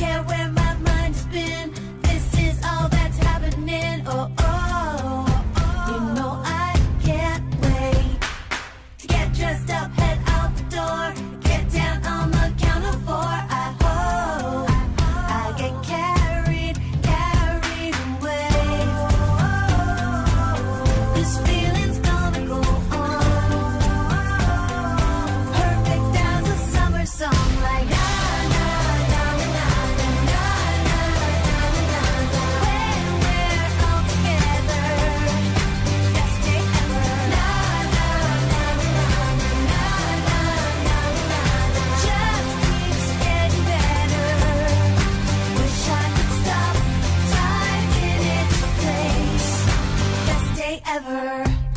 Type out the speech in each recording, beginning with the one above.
care where my mind has been. This is all that's happening. Oh, oh, oh. oh. You know I can't wait to get dressed up. ever.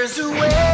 There's a way.